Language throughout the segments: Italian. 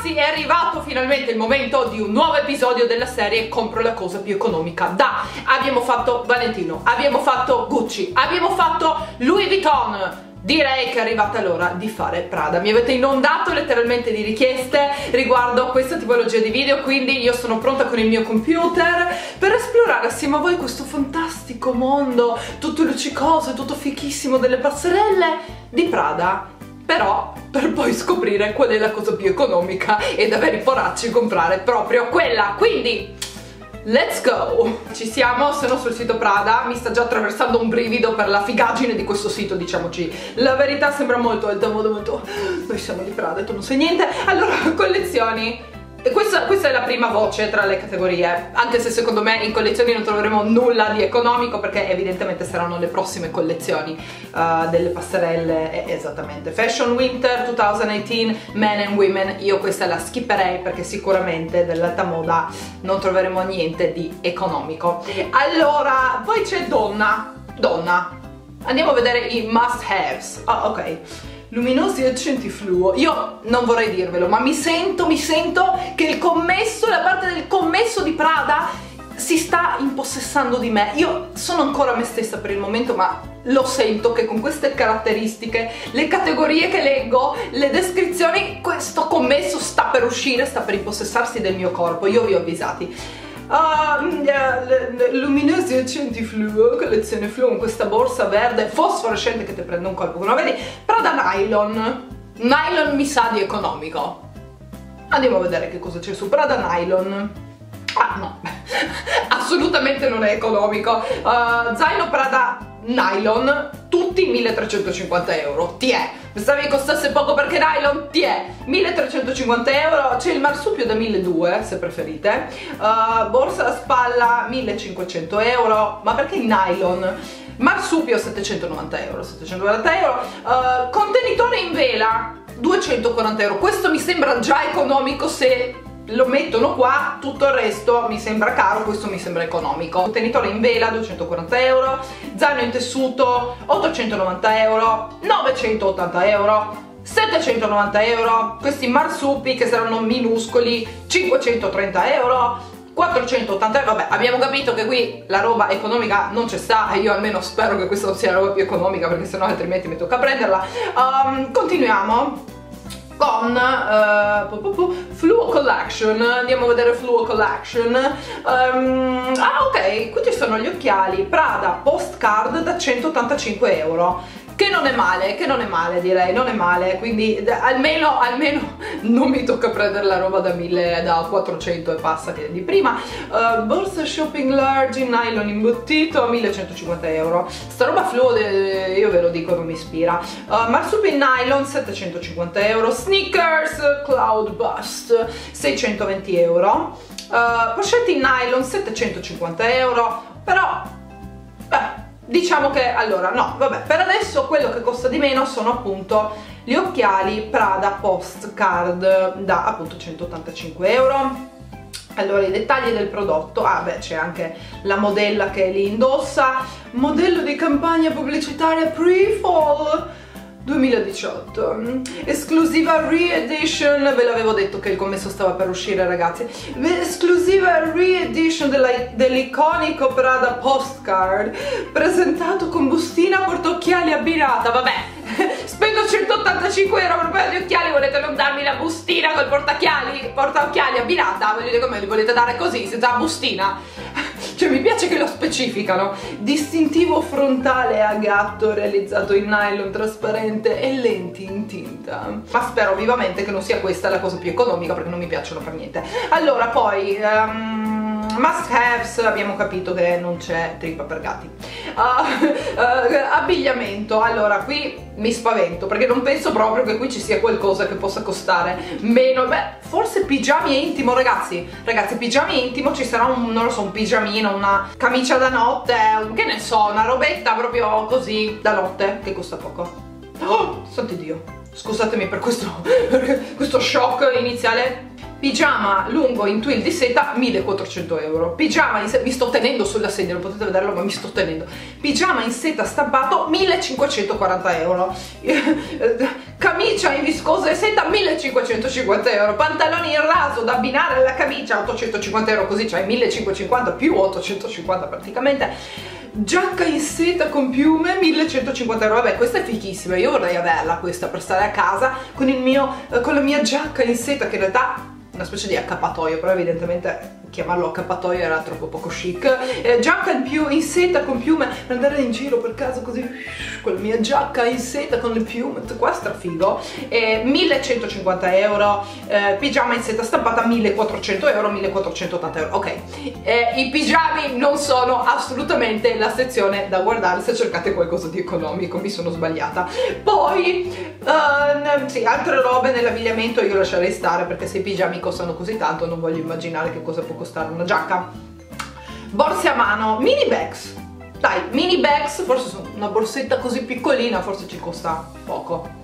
ragazzi è arrivato finalmente il momento di un nuovo episodio della serie Compro la cosa più economica da abbiamo fatto Valentino, abbiamo fatto Gucci, abbiamo fatto Louis Vuitton. Direi che è arrivata l'ora di fare Prada. Mi avete inondato letteralmente di richieste riguardo a questa tipologia di video Quindi io sono pronta con il mio computer per esplorare assieme a voi questo fantastico mondo Tutto luccicoso, tutto fichissimo delle passerelle di Prada però per poi scoprire qual è la cosa più economica e da veri poracci comprare proprio quella quindi Let's go! Ci siamo, sono sul sito Prada, mi sta già attraversando un brivido per la figaggine di questo sito, diciamoci. La verità sembra molto, il modo molto... Noi siamo di Prada e tu non sai niente. Allora, collezioni questa, questa, è la prima voce tra le categorie, anche se secondo me in collezioni non troveremo nulla di economico perché evidentemente saranno le prossime collezioni uh, delle passerelle, eh, esattamente. Fashion Winter 2018, Men and Women, io questa la skipperei perché sicuramente dell'alta moda non troveremo niente di economico. Allora, poi c'è donna, donna, andiamo a vedere i must haves, ah oh, ok luminosi accenti fluo io non vorrei dirvelo ma mi sento mi sento che il commesso la parte del commesso di Prada si sta impossessando di me. Io sono ancora me stessa per il momento ma lo sento che con queste caratteristiche le categorie che leggo le descrizioni questo commesso sta per uscire sta per impossessarsi del mio corpo. Io vi ho avvisati Uh, luminosi accenti fluo, collezione fluo con questa borsa verde fosforescente che ti prende un colpo, non vedi? Prada Nylon. Nylon mi sa di economico. Andiamo a vedere che cosa c'è su Prada Nylon. Ah no, assolutamente non è economico. Uh, zaino Prada nylon tutti 1350 euro. Ti è pensavi costasse poco perché nylon? Ti è 1350 euro c'è il marsupio da 1200 se preferite. Uh, borsa da spalla 1500 euro. Ma perché nylon? Marsupio 790 euro 790 euro. Uh, contenitore in vela 240 euro. Questo mi sembra già economico se lo mettono qua, tutto il resto mi sembra caro, questo mi sembra economico. Contenitore in vela 240 euro, zaino in tessuto 890 euro, 980 euro, 790 euro, questi marsupi che saranno minuscoli 530 euro, 480 euro, vabbè abbiamo capito che qui la roba economica non c'è sta e io almeno spero che questa sia la roba più economica perché sennò altrimenti mi tocca prenderla. Um, continuiamo con uh, Fluo Collection. Andiamo a vedere Fluo Collection. Um, ah ok qui ci sono gli occhiali Prada Postcard da 185 euro che non è male, che non è male direi, non è male, quindi almeno, almeno non mi tocca prendere la roba da 1000, da 400 e passa che di prima. Uh, borsa shopping large in nylon imbottito a 1150 euro. Sta roba fluide, io ve lo dico, non mi ispira. Uh, marsupio in nylon 750 euro, sneakers cloud bust 620 euro. Uh, pochette in nylon 750 euro, però diciamo che allora no vabbè per adesso quello che costa di meno sono appunto gli occhiali Prada Postcard da appunto 185 euro. Allora i dettagli del prodotto, ah beh c'è anche la modella che li indossa, modello di campagna pubblicitaria pre-fall 2018 esclusiva re-edition ve l'avevo detto che il commesso stava per uscire ragazzi. Esclusiva re-edition dell'iconico Prada Postcard presentato con bustina portocchiali abbinata. Vabbè spendo 185 euro per un paio di occhiali volete non darmi la bustina col portocchiali portocchiali abbinata? Voglio dire come li volete dare così senza bustina cioè mi piace che lo specificano. Distintivo frontale a gatto realizzato in nylon trasparente e lenti in tinta. Ma spero vivamente che non sia questa la cosa più economica perché non mi piacciono per niente. Allora poi um, must haves abbiamo capito che non c'è trippa per gatti. Uh, uh, abbigliamento. Allora qui mi spavento perché non penso proprio che qui ci sia qualcosa che possa costare meno. Beh forse pigiami intimo ragazzi. Ragazzi pigiami intimo ci sarà un non lo so un pigiamino una camicia da notte che ne so una robetta proprio così da notte che costa poco. Oh santo dio. Scusatemi per questo, per questo shock iniziale pigiama lungo in twill di seta 1400 euro. Pigiama in seta, mi sto tenendo sulla sedia non potete vederlo ma mi sto tenendo. Pigiama in seta stampato 1540 euro. Camicia in viscosa e seta 1550 euro. Pantaloni in raso da abbinare alla camicia 850 euro così cioè 1550 più 850 praticamente. Giacca in seta con piume 1150 euro. Vabbè questa è fichissima io vorrei averla questa per stare a casa con, mio, eh, con la mia giacca in seta che in realtà una specie di accappatoio, però evidentemente chiamarlo accappatoio era troppo poco chic. Eh, giacca in, più, in seta con piume, per andare in giro per caso così, con la mia giacca in seta con le piume, qua strafigo. Eh, 1150 euro, eh, pigiama in seta stampata 1400 euro, 1480 euro. Ok, eh, i pigiami non sono assolutamente la sezione da guardare se cercate qualcosa di economico, mi sono sbagliata. Poi, uh, sì, altre robe nell'abbigliamento io lascerei stare perché se i pigiami costano così tanto non voglio immaginare che cosa può costare una giacca. Borse a mano mini bags. Dai mini bags forse una borsetta così piccolina forse ci costa poco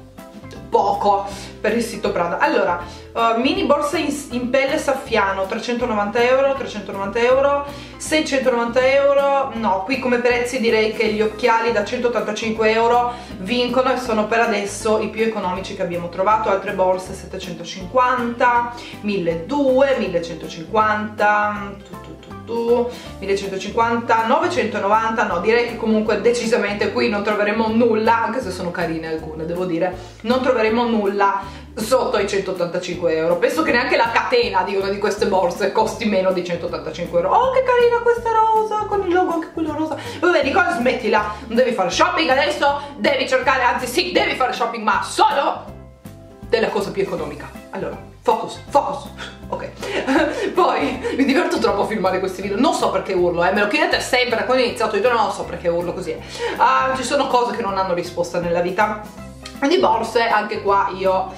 poco per il sito Prada. Allora uh, mini borsa in, in, pelle saffiano 390 euro 390 euro 690 euro no qui come prezzi direi che gli occhiali da 185 euro vincono e sono per adesso i più economici che abbiamo trovato. Altre borse 750 1200 1150 tutto 1150 990 no direi che comunque decisamente qui non troveremo nulla anche se sono carine alcune devo dire non troveremo nulla sotto i 185 euro. Penso che neanche la catena di una di queste borse costi meno di 185 euro. Oh che carina questa rosa con il logo anche quello rosa. Vabbè di cosa smettila. Non devi fare shopping adesso devi cercare anzi sì devi fare shopping ma solo della cosa più economica. Allora focus focus ok. Poi mi diverto troppo a filmare questi video. Non so perché urlo eh. Me lo chiedete sempre. Da quando ho iniziato io non so perché urlo così uh, ci sono cose che non hanno risposta nella vita. Di borse anche qua io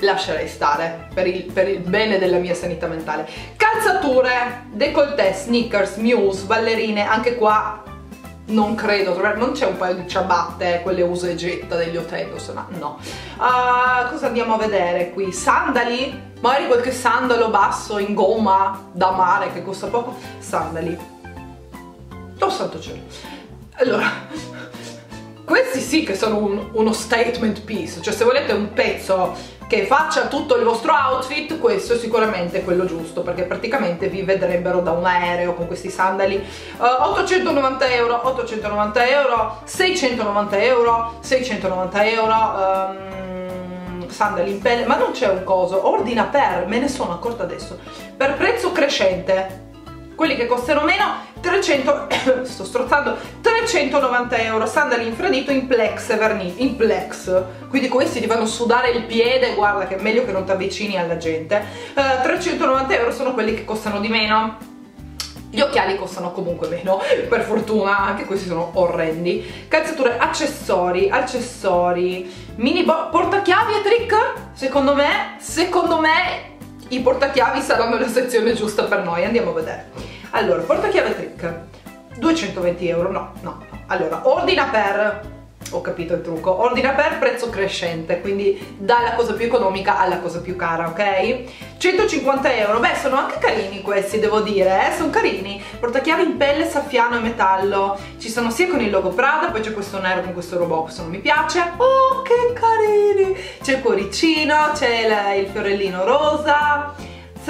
lascerei stare per il, per il, bene della mia sanità mentale. Calzature, décolleté, sneakers, muse, ballerine anche qua non credo, non c'è un paio di ciabatte, quelle usa e getta degli hotel, ma no. Uh, cosa andiamo a vedere qui? Sandali? Magari qualche sandalo basso in gomma da mare che costa poco. Sandali. Oh santo cielo. Allora, questi sì che sono un, uno statement piece, cioè se volete un pezzo che faccia tutto il vostro outfit, questo è sicuramente quello giusto, perché praticamente vi vedrebbero da un aereo con questi sandali. Uh, 890 euro, 890 euro, 690 euro, 690 euro, um, sandali in pelle, ma non c'è un coso, ordina per, me ne sono accorta adesso, per prezzo crescente, quelli che costano meno 300 sto strozzando 390 euro sandali infradito in plex vernice in plex quindi questi ti fanno sudare il piede guarda che è meglio che non ti avvicini alla gente uh, 390 euro sono quelli che costano di meno gli occhiali costano comunque meno, per fortuna, anche questi sono orrendi. Calzature, accessori, accessori, mini portachiavi e trick? Secondo me, secondo me i portachiavi saranno la sezione giusta per noi, andiamo a vedere. Allora, portachiave trick, 220 euro, no, no, allora, ordina per, ho capito il trucco, ordina per prezzo crescente, quindi dalla cosa più economica alla cosa più cara, ok? 150 euro, beh sono anche carini questi devo dire, eh? sono carini, portachiavi in pelle, saffiano e metallo, ci sono sia con il logo Prada, poi c'è questo nero con questo robot, questo non mi piace, oh che carini, c'è il cuoricino, c'è il fiorellino rosa,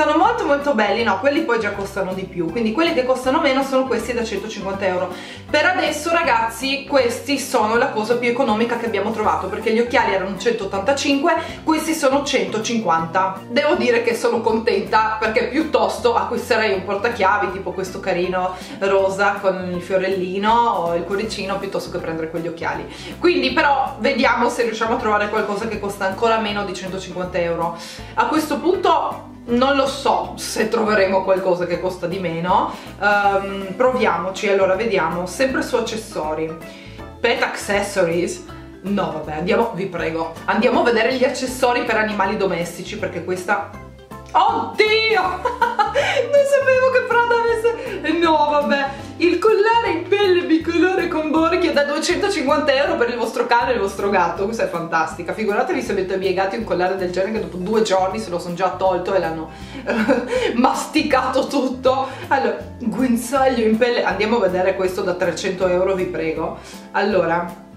sono molto molto belli, no, quelli poi già costano di più, quindi quelli che costano meno sono questi da 150 euro. Per adesso ragazzi questi sono la cosa più economica che abbiamo trovato, perché gli occhiali erano 185, questi sono 150. Devo dire che sono contenta perché piuttosto acquisterei un portachiavi tipo questo carino rosa con il fiorellino o il cuoricino piuttosto che prendere quegli occhiali. Quindi però vediamo se riusciamo a trovare qualcosa che costa ancora meno di 150 euro. A questo punto non lo so se troveremo qualcosa che costa di meno. Um, proviamoci allora vediamo. Sempre su accessori. Pet accessories? No vabbè andiamo vi prego. Andiamo a vedere gli accessori per animali domestici perché questa oddio! Non sapevo che Prada avesse no vabbè. Il collare in pelle bicolore con borchia da 250 euro per il vostro cane e il vostro gatto. Questa è fantastica. Figuratevi se avete miei gatti un collare del genere che dopo due giorni se lo sono già tolto e l'hanno masticato tutto. Allora guinzaglio in pelle. Andiamo a vedere questo da 300 euro vi prego. Allora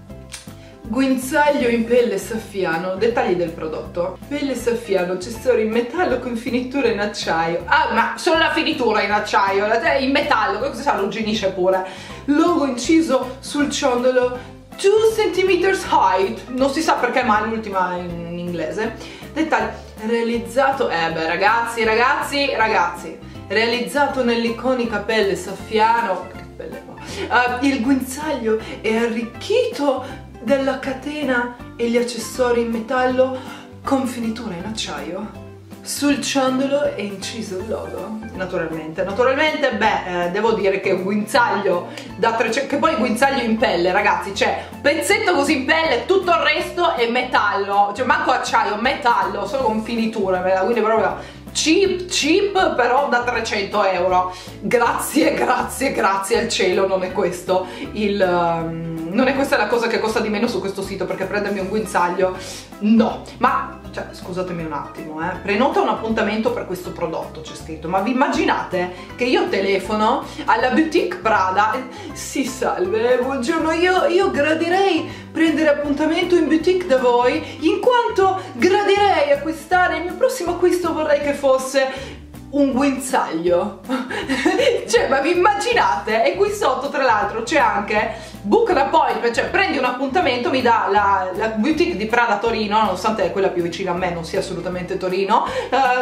Guinzaglio in pelle saffiano, dettagli del prodotto. Pelle saffiano, accessori in metallo con finitura in acciaio. Ah, ma solo la finitura in acciaio, in metallo, cosa si arrugginisce pure. Logo inciso sul ciondolo 2 cm height, non si sa perché ma l'ultima in inglese. Dettagli, realizzato, eh beh ragazzi, ragazzi, ragazzi, realizzato nell'iconica pelle saffiano, che pelle uh, il guinzaglio è arricchito della catena e gli accessori in metallo con finitura in acciaio. Sul ciondolo è inciso il logo, naturalmente. Naturalmente, beh, eh, devo dire che un guinzaglio da 300... che poi guinzaglio in pelle, ragazzi, cioè, pezzetto così in pelle, tutto il resto è metallo, cioè manco acciaio, metallo, solo con finitura, quindi proprio cheap cheap però da 300 euro. Grazie grazie grazie al cielo non è questo il um, non è questa la cosa che costa di meno su questo sito perché prendermi un guinzaglio no ma cioè scusatemi un attimo eh. Prenota un appuntamento per questo prodotto c'è scritto ma vi immaginate che io telefono alla boutique Prada sì salve buongiorno io, io gradirei prendere appuntamento in boutique da voi in quanto gradirei acquistare il mio prossimo acquisto vorrei che fosse un guinzaglio. Cioè ma vi immaginate? E qui sotto tra l'altro c'è anche book an appointment, cioè prendi un appuntamento, mi dà la, la boutique di Prada Torino, nonostante quella più vicina a me non sia assolutamente Torino,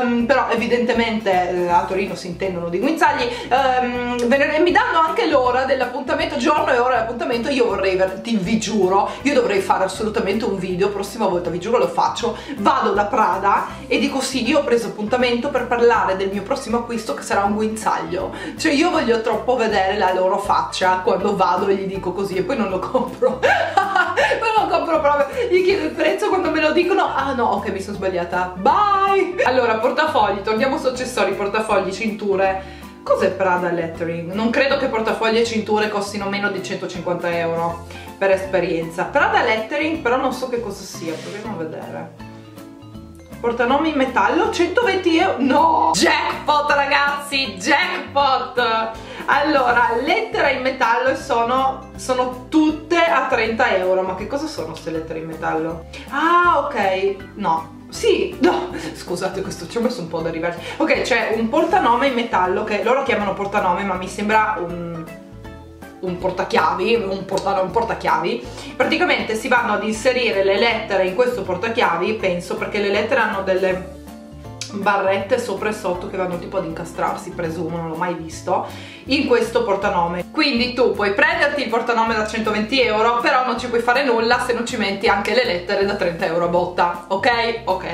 um, però evidentemente eh, a Torino si intendono di guinzagli, um, mi danno anche l'ora dell'appuntamento, giorno e ora dell'appuntamento, io vorrei, ti, vi giuro, io dovrei fare assolutamente un video, prossima volta vi giuro lo faccio, vado da Prada e dico sì, io ho preso appuntamento per parlare del mio prossimo acquisto che sarà un guinzaglio, cioè io voglio troppo vedere la loro faccia quando vado e gli dico così e poi non lo compro. Non lo compro proprio. Gli chiedo il prezzo quando me lo dicono. Ah no ok mi sono sbagliata. Bye! Allora portafogli torniamo su accessori portafogli cinture. Cos'è Prada lettering? non credo che portafogli e cinture costino meno di 150 euro per esperienza. Prada lettering però non so che cosa sia proviamo a vedere portanome in metallo 120 euro. No! Jackpot ragazzi jackpot! Allora lettera in metallo sono, sono tutte a 30 euro. Ma che cosa sono queste lettere in metallo? ah ok. No. Sì, no, scusate questo ci ho messo un po' ad arrivare Ok, c'è un portanome in metallo che loro chiamano portanome ma mi sembra un, un portachiavi, un, porta, un portachiavi Praticamente si vanno ad inserire le lettere in questo portachiavi, penso, perché le lettere hanno delle barrette sopra e sotto che vanno tipo ad incastrarsi, presumo, non l'ho mai visto, in questo portanome. Quindi tu puoi prenderti il portanome da 120 euro, però non ci puoi fare nulla se non ci metti anche le lettere da 30 euro a botta, ok? Ok.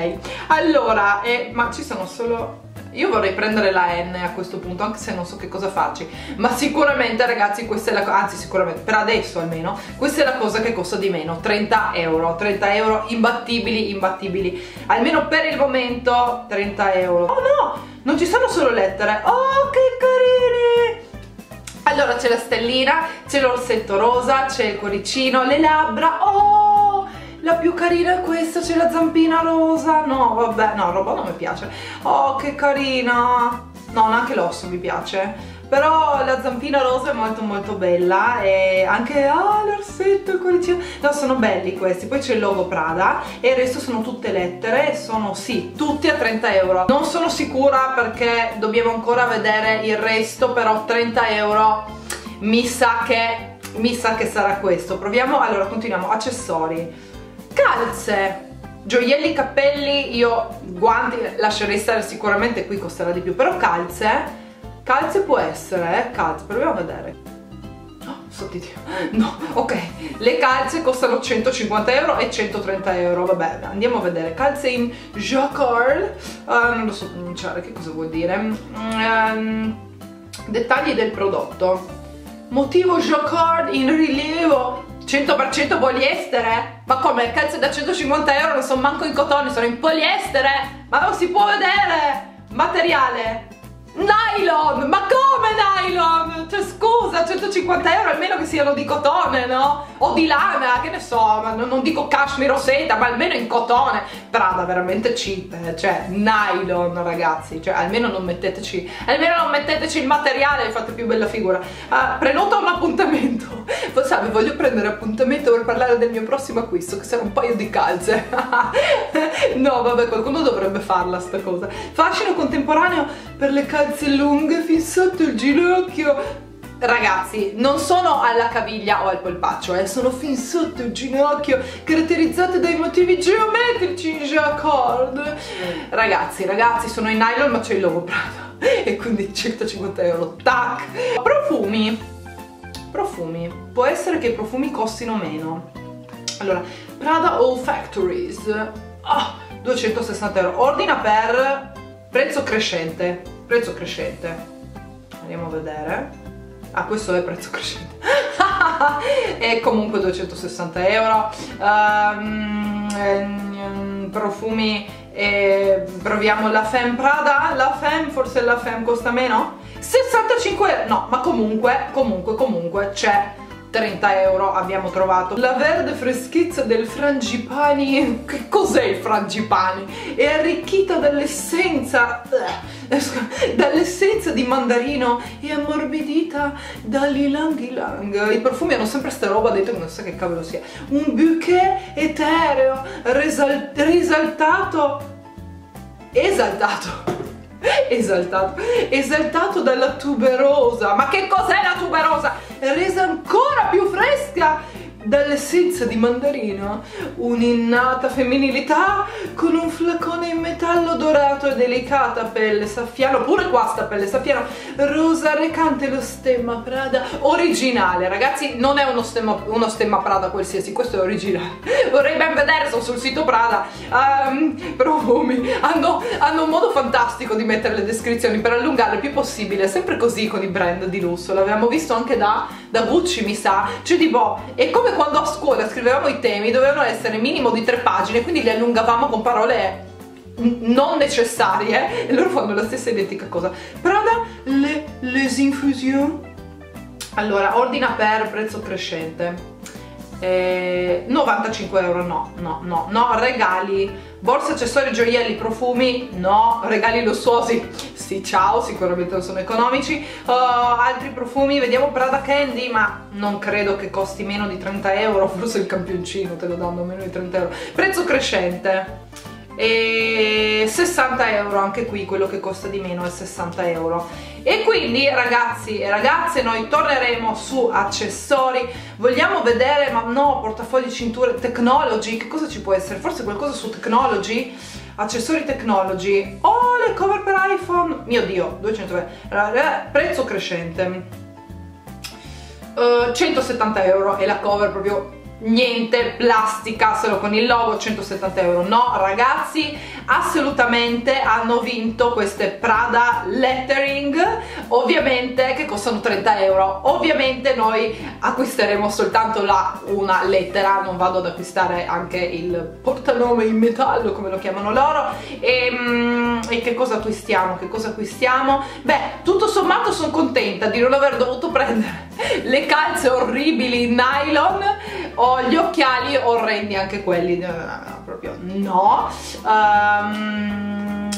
Allora, eh, ma ci sono solo io vorrei prendere la N a questo punto, anche se non so che cosa farci. Ma sicuramente, ragazzi, questa è la cosa, anzi sicuramente, per adesso almeno, questa è la cosa che costa di meno, 30 euro. 30 euro imbattibili, imbattibili. Almeno per il momento, 30 euro. Oh no, non ci sono solo lettere. Oh, che carini! Allora c'è la stellina, c'è l'orsetto rosa, c'è il cuoricino, le labbra. Oh! La più carina è questa, c'è la zampina rosa, no vabbè, no, roba non mi piace, oh che carina, no neanche l'osso mi piace, però la zampina rosa è molto molto bella e anche ah l'orsetto, il cuoricino. No sono belli questi. Poi c'è il logo Prada e il resto sono tutte lettere sono sì tutti a 30 euro. Non sono sicura perché dobbiamo ancora vedere il resto però 30 euro mi sa che mi sa che sarà questo. Proviamo allora continuiamo. Accessori calze gioielli, cappelli, io guanti lascerei stare sicuramente qui costerà di più, però calze, calze può essere, eh, calze, proviamo a vedere. Oh. No, ok, le calze costano 150 euro e 130 euro, vabbè, andiamo a vedere. Calze in jacquard, uh, non lo so pronunciare, che cosa vuol dire? Um, dettagli del prodotto. Motivo jacquard in rilievo 100% poliestere? Ma come? Calze da 150 euro non sono manco in cotone, sono in poliestere? Ma non si può vedere! Materiale! Nylon! Ma come nylon? Cioè scusa, 150 euro almeno che siano di cotone, no? O di lana, che ne so, ma non dico cashmere o seta, ma almeno in cotone. Prada veramente cheap, eh, cioè nylon ragazzi, cioè almeno non metteteci, almeno non metteteci il materiale e fate più bella figura. Uh, prenota un appuntamento. Sai, voglio prendere appuntamento per parlare del mio prossimo acquisto, che sarà un paio di calze. no, vabbè, qualcuno dovrebbe farla sta cosa. Fascino contemporaneo per le calze lunghe fin sotto il ginocchio. Ragazzi, non sono alla caviglia o al polpaccio, eh, sono fin sotto il ginocchio, caratterizzate dai motivi geometrici in jacquard. Ragazzi, ragazzi, sono in nylon ma c'è il logo Prada e quindi 150 euro, tac! Profumi, profumi, può essere che i profumi costino meno. Allora, Prada All Factories, oh, 260 euro, ordina per prezzo crescente, prezzo crescente, andiamo a vedere, ah questo è prezzo crescente, e comunque 260 euro, um, profumi, eh, proviamo la Femme Prada, la Femme, forse la Femme costa meno? 65 euro, no, ma comunque, comunque, comunque c'è 30 euro abbiamo trovato. La verde freschezza del frangipani. Che cos'è il frangipani? è arricchita dall'essenza eh, dall'essenza di mandarino. E ammorbidita dall'ilang ilang i profumi hanno sempre sta roba dentro che non so che cavolo sia. Un bouquet etereo risal risaltato esaltato esaltato esaltato dalla tuberosa ma che cos'è la tuberosa? resa ancora più fresca dall'essenza di mandarino, un'innata femminilità con un flacone in metallo dorato e delicata pelle saffiano, pure qua sta pelle saffiano, rosa recante lo stemma Prada originale, ragazzi non è uno stemma, uno stemma Prada qualsiasi, questo è originale, vorrei ben vedere, sono sul sito Prada, um, profumi, hanno, hanno un modo fantastico di mettere le descrizioni per allungare il più possibile, sempre così con i brand di lusso, l'avevamo visto anche da, da Gucci mi sa, cioè tipo, è come quando a scuola scrivevamo i temi dovevano essere minimo di tre pagine quindi li allungavamo con parole non necessarie. E loro fanno la stessa identica cosa. Prada le, les infusions. Allora ordina per prezzo crescente. Eh, 95 euro no, no, no, no, regali, borse, accessori, gioielli, profumi, no, regali lussuosi, sì, ciao, sicuramente non sono economici, uh, altri profumi, vediamo Prada Candy, ma non credo che costi meno di 30 euro, forse il campioncino te lo danno meno di 30 euro, prezzo crescente, e 60 euro anche qui quello che costa di meno è 60 euro. E quindi ragazzi e ragazze noi torneremo su accessori. Vogliamo vedere ma no portafogli cinture technology? Che cosa ci può essere? Forse qualcosa su technology accessori technology oh le cover per iPhone. Mio dio 200 prezzo crescente. Uh, 170 euro e la cover proprio niente plastica solo con il logo 170 euro. No ragazzi assolutamente hanno vinto queste Prada lettering. Ovviamente che costano 30 euro. Ovviamente noi acquisteremo soltanto la una lettera. Non vado ad acquistare anche il portanome in metallo come lo chiamano loro. E, mm, e che cosa acquistiamo? Che cosa acquistiamo? Beh tutto sommato sono contenta di non aver dovuto prendere le calze orribili in nylon ho gli occhiali orrendi anche quelli no, no, proprio no um,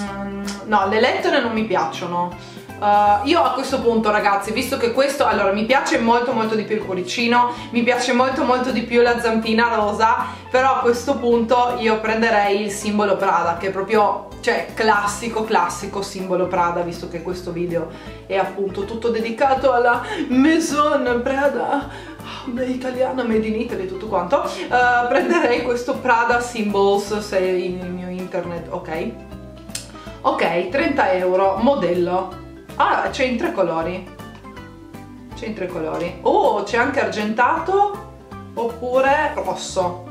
no le lettere non mi piacciono. Uh, io a questo punto ragazzi visto che questo allora mi piace molto molto di più il cuoricino mi piace molto molto di più la zampina rosa però a questo punto io prenderei il simbolo Prada che è proprio cioè classico classico simbolo Prada visto che questo video è appunto tutto dedicato alla Maison Prada oh, italiana, made in Italy tutto quanto uh, prenderei questo Prada Symbols se il mio internet ok ok 30 euro modello Ah, c'è in tre colori. C'è in tre colori. Oh, c'è anche argentato oppure rosso.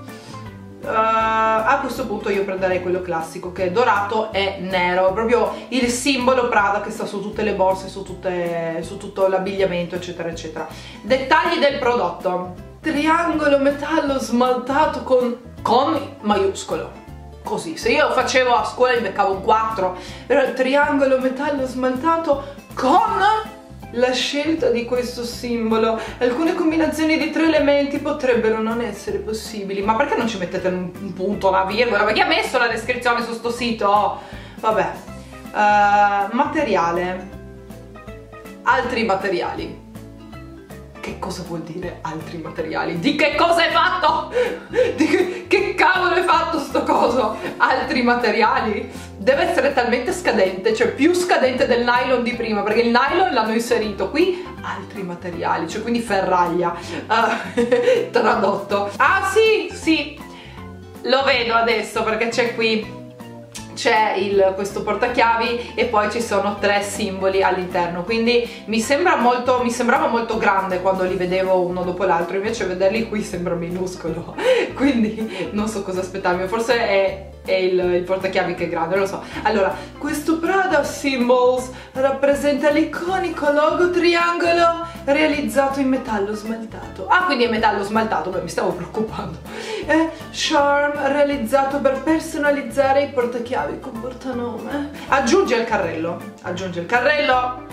Uh, a questo punto io prenderei quello classico che è dorato e nero, proprio il simbolo Prada che sta su tutte le borse, su, tutte, su tutto l'abbigliamento eccetera eccetera. Dettagli del prodotto. Triangolo metallo smaltato con, con maiuscolo così. Se io facevo a scuola mi beccavo un 4, era il triangolo metallo smaltato con la scelta di questo simbolo. Alcune combinazioni di tre elementi potrebbero non essere possibili. Ma perché non ci mettete un, un punto, una virgola? Perché ha messo la descrizione su sto sito? Vabbè. Uh, materiale. Altri materiali. Che cosa vuol dire altri materiali? Di che cosa è fatto? Di che, che cavolo è fatto sto coso? Altri materiali? Deve essere talmente scadente, cioè più scadente del nylon di prima, perché il nylon l'hanno inserito, qui altri materiali, cioè quindi ferraglia, uh, tradotto. Ah sì, sì, lo vedo adesso perché c'è qui c'è questo portachiavi e poi ci sono tre simboli all'interno. Quindi mi, sembra molto, mi sembrava molto grande quando li vedevo uno dopo l'altro. Invece vederli qui sembra minuscolo. Quindi non so cosa aspettarmi. Forse è è il, il portachiavi che è grande, lo so. Allora, questo Prada Symbols rappresenta l'iconico logo triangolo realizzato in metallo smaltato. Ah, quindi è metallo smaltato, beh, mi stavo preoccupando. È Charm realizzato per personalizzare i portachiavi con portanome. Aggiunge il carrello, aggiunge il carrello,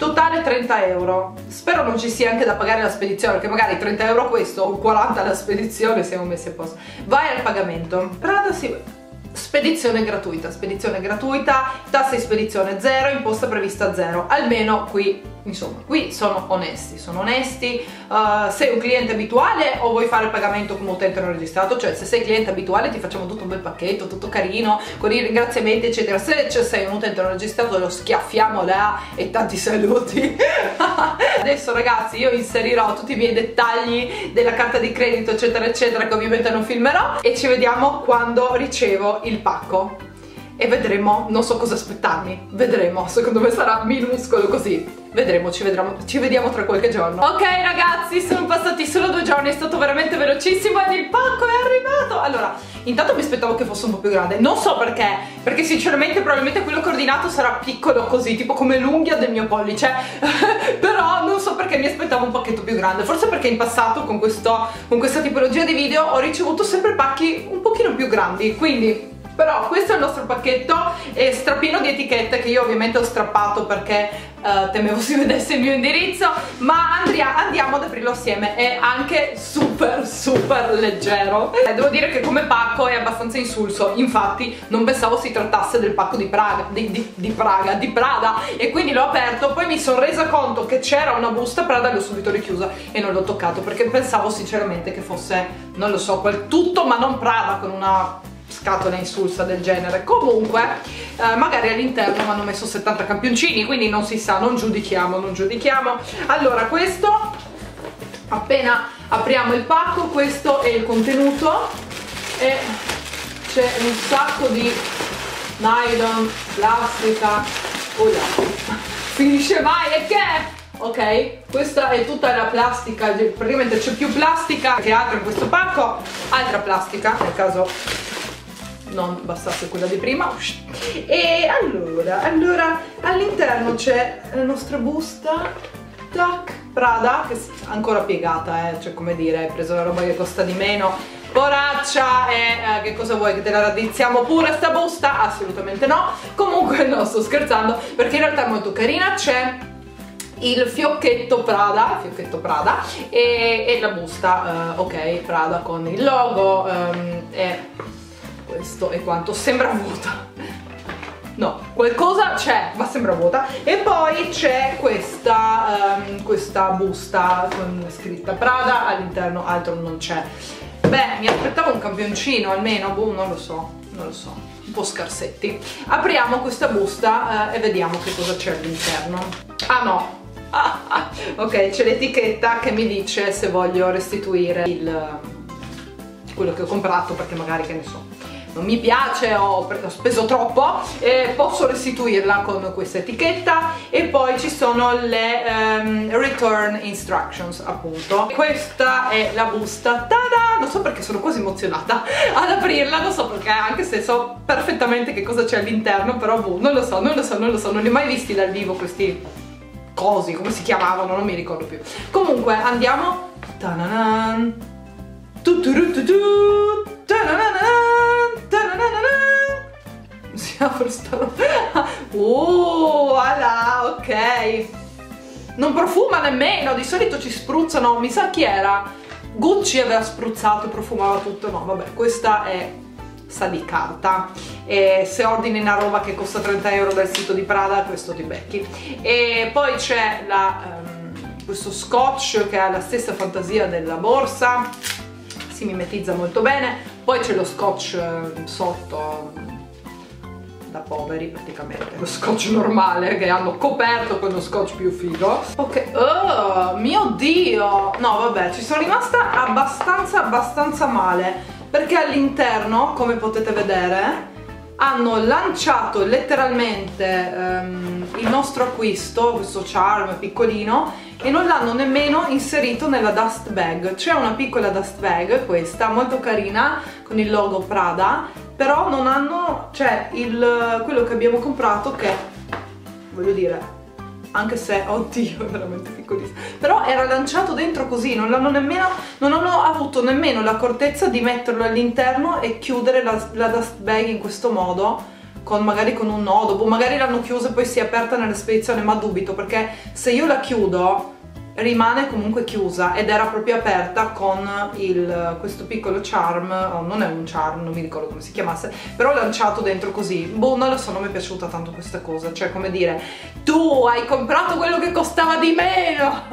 totale 30 euro. Spero non ci sia anche da pagare la spedizione perché magari 30 euro questo o 40 la spedizione siamo messi a posto. Vai al pagamento. Prada si spedizione gratuita spedizione gratuita tassa di spedizione 0 imposta prevista 0 almeno qui insomma qui sono onesti sono onesti. Uh, sei un cliente abituale o vuoi fare il pagamento come utente non registrato? Cioè se sei cliente abituale ti facciamo tutto un bel pacchetto tutto carino con i ringraziamenti eccetera. Se sei un utente non registrato lo schiaffiamo là e tanti saluti. Adesso ragazzi io inserirò tutti i miei dettagli della carta di credito eccetera eccetera che ovviamente non filmerò. E ci vediamo quando ricevo il pacco e vedremo, non so cosa aspettarmi, vedremo, secondo me sarà minuscolo così, vedremo, ci, vedremo, ci vediamo tra qualche giorno. Ok ragazzi, sono passati solo due giorni, è stato veramente velocissimo ed il pacco è arrivato. Allora, intanto mi aspettavo che fosse un po' più grande, non so perché, perché sinceramente probabilmente quello coordinato sarà piccolo così, tipo come l'unghia del mio pollice, però non so perché mi aspettavo un pacchetto più grande, forse perché in passato con, questo, con questa tipologia di video ho ricevuto sempre pacchi un pochino più grandi, quindi però questo è il nostro pacchetto è strapieno di etichette che io ovviamente ho strappato perché Uh, temevo si vedesse il mio indirizzo. Ma Andrea, andiamo ad aprirlo assieme. È anche super super leggero. Eh, devo dire che come pacco è abbastanza insulso. Infatti non pensavo si trattasse del pacco di Praga di, di, di Praga, di Prada. E quindi l'ho aperto poi mi sono resa conto che c'era una busta Prada l'ho subito richiusa e non l'ho toccato perché pensavo sinceramente che fosse non lo so, quel tutto ma non Prada con una scatola insulsa del genere. Comunque eh, magari all'interno mi hanno messo 70 campioncini quindi non si sa, non giudichiamo, non giudichiamo. Allora questo appena apriamo il pacco questo è il contenuto e c'è un sacco di nylon, plastica oh là, finisce mai e che? Ok? Questa è tutta la plastica, praticamente c'è più plastica che altro in questo pacco, altra plastica, nel caso non bastasse quella di prima. E allora, allora all'interno c'è la nostra busta tac, Prada che è ancora piegata eh, cioè come dire hai preso la roba che costa di meno. Poraccia e eh, che cosa vuoi che te la raddrizziamo pure sta busta? assolutamente no. Comunque no sto scherzando perché in realtà è molto carina. C'è il fiocchetto Prada, fiocchetto Prada e, e la busta, uh, ok, Prada con il logo um, e questo è quanto sembra vuota. No, qualcosa c'è, ma sembra vuota. E poi c'è questa, um, questa busta con scritta Prada all'interno altro non c'è. Beh, mi aspettavo un campioncino almeno, boh, non lo so non lo so, un po' scarsetti. Apriamo questa busta uh, e vediamo che cosa c'è all'interno. Ah no. Ok, c'è l'etichetta che mi dice se voglio restituire il, quello che ho comprato perché magari che ne so non mi piace, ho, ho speso troppo, eh, posso restituirla con questa etichetta e poi ci sono le um, return instructions appunto. Questa è la busta, tada! Non so perché sono quasi emozionata ad aprirla, non so perché, anche se so perfettamente che cosa c'è all'interno, però boh, non lo so, non lo so, non lo so, non li ho mai visti dal vivo questi cosi, come si chiamavano, non mi ricordo più. Comunque andiamo... Ta-na-nan. Tu-tu-ru-tu-tu. Ta-na-nan. Si apre sta roba uh voilà ok. Non profuma nemmeno di solito ci spruzzano mi sa chi era. Gucci aveva spruzzato e profumava tutto. No vabbè questa è sa di carta. E se ordini una roba che costa 30 euro dal sito di Prada questo ti becchi. E poi c'è um, questo scotch che ha la stessa fantasia della borsa. Si mimetizza molto bene poi c'è lo scotch uh, sotto da poveri praticamente. Lo scotch normale che hanno coperto con lo scotch più figo. Ok oh mio dio! No vabbè ci sono rimasta abbastanza abbastanza male. Perché all'interno come potete vedere hanno lanciato letteralmente um, il nostro acquisto questo charm piccolino e non l'hanno nemmeno inserito nella dust bag. C'è una piccola dust bag questa molto carina con il logo Prada però non hanno cioè il, quello che abbiamo comprato che voglio dire anche se, oddio, è veramente piccolissimo però era lanciato dentro così non hanno nemmeno non hanno avuto nemmeno l'accortezza di metterlo all'interno e chiudere la, la dust bag in questo modo con, magari con un nodo, boh, magari l'hanno chiusa e poi si è aperta nella spedizione, ma dubito perché se io la chiudo rimane comunque chiusa ed era proprio aperta con il, questo piccolo charm, oh, non è un charm, non mi ricordo come si chiamasse, però lanciato dentro così. Boh, non lo so, non mi è piaciuta tanto questa cosa, cioè come dire, tu hai comprato quello che costava di meno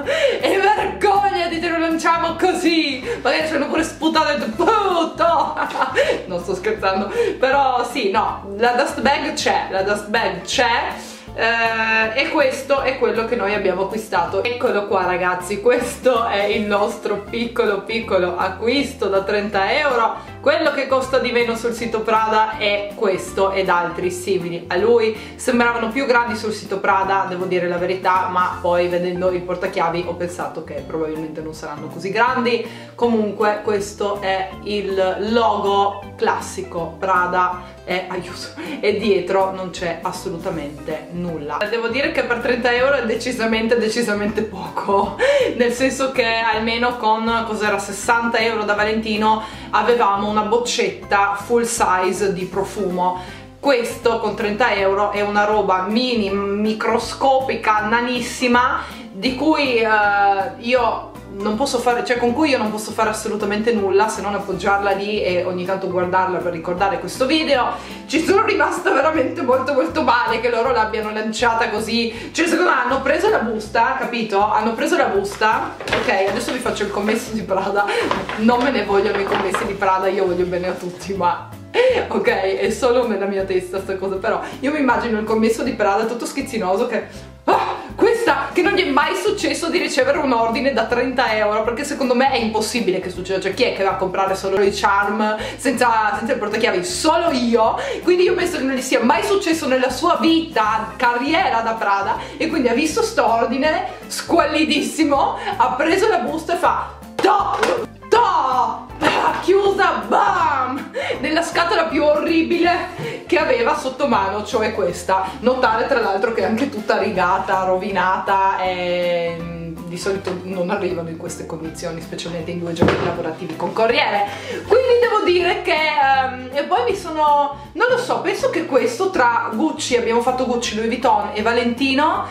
e vergognati te lo lanciamo così, magari ci hanno pure sputato e detto, puto! non sto scherzando, però sì, no, la dust bag c'è, la dust bag c'è, eh, e questo è quello che noi abbiamo acquistato. Eccolo qua ragazzi questo è il nostro piccolo piccolo acquisto da 30 euro. Quello che costa di meno sul sito Prada è questo ed altri simili. A lui sembravano più grandi sul sito Prada devo dire la verità ma poi vedendo il portachiavi ho pensato che probabilmente non saranno così grandi. Comunque questo è il logo classico Prada e aiuto. E dietro non c'è assolutamente nulla. Devo dire che per 30 euro è decisamente decisamente poco. Nel senso che almeno con cos'era 60 euro da Valentino avevamo una boccetta full size di profumo. Questo con 30 euro è una roba mini, microscopica, nanissima di cui uh, io non posso fare, cioè con cui io non posso fare assolutamente nulla se non appoggiarla lì e ogni tanto guardarla per ricordare questo video. Ci sono rimasta veramente molto molto male che loro l'abbiano lanciata così. Cioè secondo me hanno preso la busta capito? hanno preso la busta. Ok adesso vi faccio il commesso di Prada. Non me ne vogliono i commessi di Prada io voglio bene a tutti ma ok è solo nella mia testa sta cosa. Però io mi immagino il commesso di Prada tutto schizzinoso che ah, questa che non gli è mai successo di ricevere un ordine da 30 euro perché secondo me è impossibile che succeda. Cioè chi è che va a comprare solo i charm senza, senza il portachiavi? solo io. Quindi io penso che non gli sia mai successo nella sua vita carriera da Prada e quindi ha visto sto ordine squallidissimo ha preso la busta e fa to, chiusa, bam! Nella scatola più orribile che aveva sotto mano, cioè questa. Notare tra l'altro che è anche tutta rigata, rovinata e mm, di solito non arrivano in queste condizioni, specialmente in due giorni lavorativi con Corriere. Quindi devo dire che... Um, e poi mi sono... non lo so, penso che questo tra Gucci, abbiamo fatto Gucci, Louis Vuitton e Valentino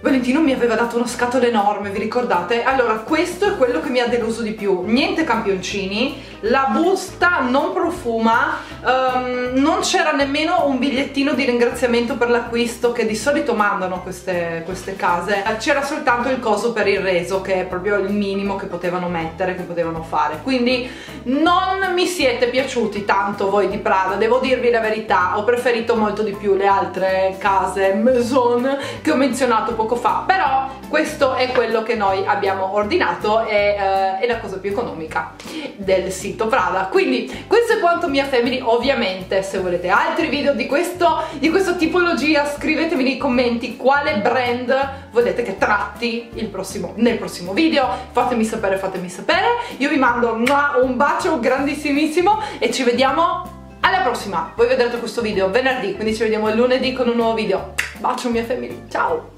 Valentino mi aveva dato una scatola enorme, vi ricordate? Allora, questo è quello che mi ha deluso di più. Niente campioncini, la busta non profuma, um, non c'era nemmeno un bigliettino di ringraziamento per l'acquisto che di solito mandano queste, queste case. C'era soltanto il coso per il reso, che è proprio il minimo che potevano mettere, che potevano fare. Quindi non mi siete piaciuti tanto voi di Prada, devo dirvi la verità. Ho preferito molto di più le altre case Maison che ho menzionato poco poco fa però questo è quello che noi abbiamo ordinato e uh, è la cosa più economica del sito Prada. Quindi questo è quanto Mia Family. Ovviamente se volete altri video di, questo, di questa tipologia scrivetemi nei commenti quale brand volete che tratti prossimo, nel prossimo video. Fatemi sapere fatemi sapere. Io vi mando un bacio grandissimissimo e ci vediamo alla prossima. Voi vedrete questo video venerdì quindi ci vediamo lunedì con un nuovo video. Bacio mia famiglia ciao